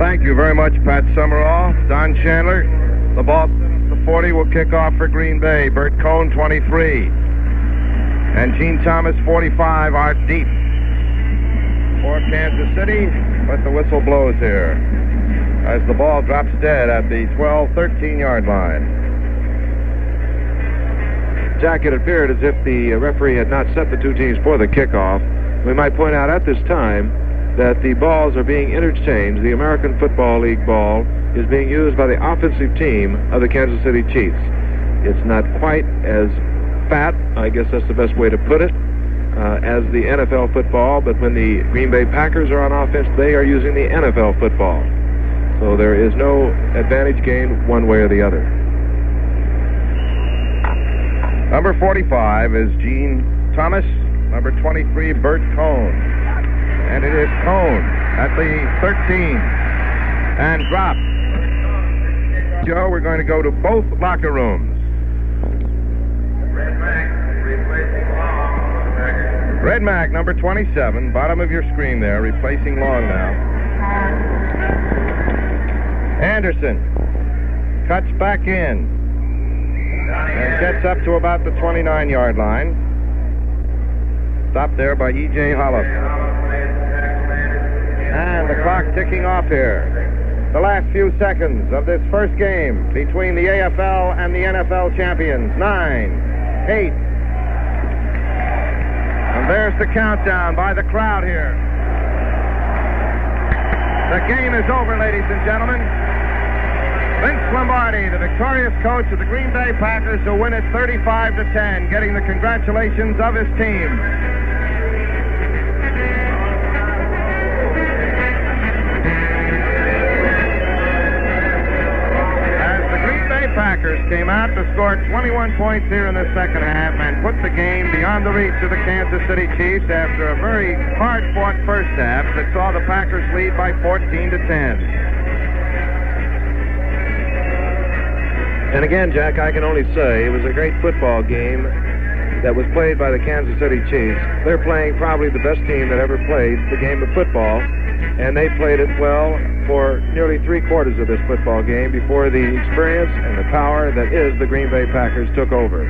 Thank you very much, Pat Summerall. Don Chandler, the ball the 40 will kick off for Green Bay. Bert Coan, 23. And Gene Thomas, 45, are Deep for Kansas City, but the whistle blows here as the ball drops dead at the 12, 13 yard line. Jack, it appeared as if the referee had not set the two teams for the kickoff. We might point out at this time that the balls are being interchanged. The American Football League ball is being used by the offensive team of the Kansas City Chiefs. It's not quite as fat, I guess that's the best way to put it, uh, as the NFL football, but when the Green Bay Packers are on offense, they are using the NFL football. So there is no advantage gained one way or the other. Number 45 is Gene Thomas. Number 23, Bert Coan. And it is Coan at the 13. And drop. Joe, we're going to go to both locker rooms. Red Mack replacing Long. Red Mack, number 27, bottom of your screen there, replacing Long now. Anderson cuts back in and gets up to about the 29 yard line. Stopped there by E.J. Holub. And the clock ticking off here. The last few seconds of this first game between the AFL and the NFL champions. Nine, eight. And there's the countdown by the crowd here. The game is over, ladies and gentlemen. Vince Lombardi, the victorious coach of the Green Bay Packers, who win it 35 to 10, getting the congratulations of his team. Came out to score 21 points here in the second half and put the game beyond the reach of the Kansas City Chiefs after a very hard-fought first half that saw the Packers lead by 14 to 10. And again, Jack, I can only say it was a great football game that was played by the Kansas City Chiefs. They're playing probably the best team that ever played the game of football, and they played it well for nearly three quarters of this football game before the experience and the power that is the Green Bay Packers took over.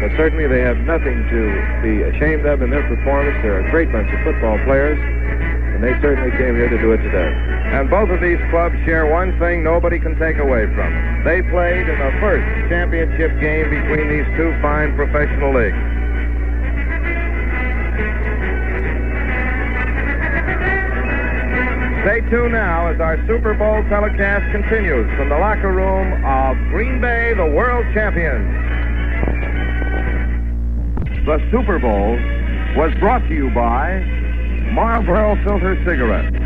But certainly they have nothing to be ashamed of in their performance. They're a great bunch of football players, and they certainly came here to do it today. And both of these clubs share one thing nobody can take away from them. They played in the first championship game between these two fine professional leagues. Stay now as our Super Bowl telecast continues from the locker room of Green Bay, the world champions. The Super Bowl was brought to you by Marlboro Filter Cigarettes.